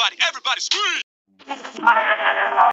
Everybody, everybody scream!